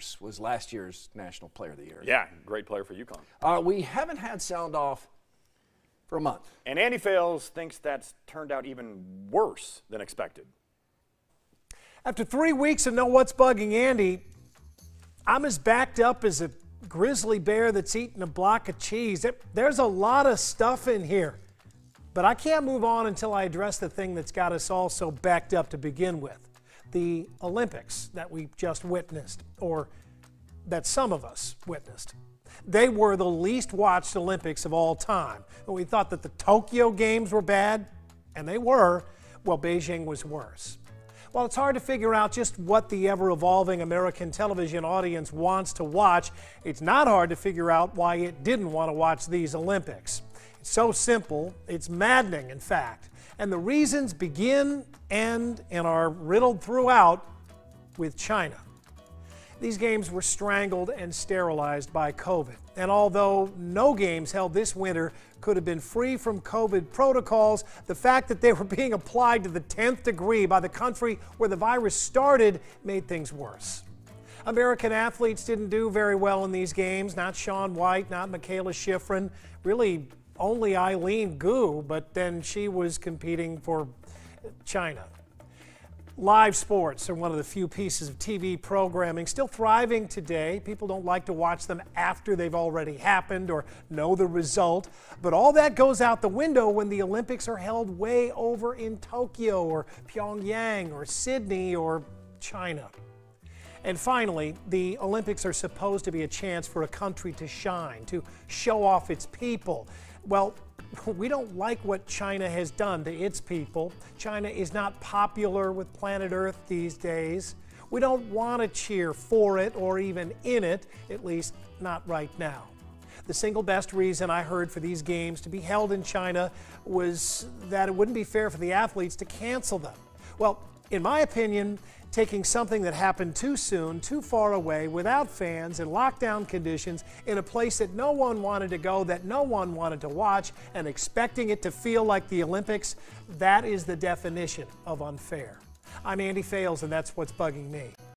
Sanders was last year's National Player of the Year. Yeah, great player for UConn. Uh, we haven't had sound off for a month. And Andy Fales thinks that's turned out even worse than expected. After three weeks of Know What's Bugging Andy, I'm as backed up as a grizzly bear that's eating a block of cheese. There's a lot of stuff in here. But I can't move on until I address the thing that's got us all so backed up to begin with the Olympics that we just witnessed, or that some of us witnessed. They were the least watched Olympics of all time. We thought that the Tokyo Games were bad, and they were, well, Beijing was worse. While it's hard to figure out just what the ever evolving American television audience wants to watch, it's not hard to figure out why it didn't want to watch these Olympics. It's so simple, it's maddening, in fact. And the reasons begin, end, and are riddled throughout with China. These games were strangled and sterilized by COVID. And although no games held this winter could have been free from COVID protocols, the fact that they were being applied to the 10th degree by the country where the virus started made things worse. American athletes didn't do very well in these games. Not Shaun White, not Mikaela Shiffrin, really only Eileen Gu, but then she was competing for China. Live sports are one of the few pieces of TV programming still thriving today. People don't like to watch them after they've already happened or know the result. But all that goes out the window when the Olympics are held way over in Tokyo or Pyongyang or Sydney or China. And finally, the Olympics are supposed to be a chance for a country to shine, to show off its people. Well, we don't like what China has done to its people. China is not popular with planet Earth these days. We don't want to cheer for it or even in it, at least not right now. The single best reason I heard for these games to be held in China was that it wouldn't be fair for the athletes to cancel them. Well, in my opinion, taking something that happened too soon, too far away, without fans, in lockdown conditions, in a place that no one wanted to go, that no one wanted to watch, and expecting it to feel like the Olympics, that is the definition of unfair. I'm Andy Fales, and that's what's bugging me.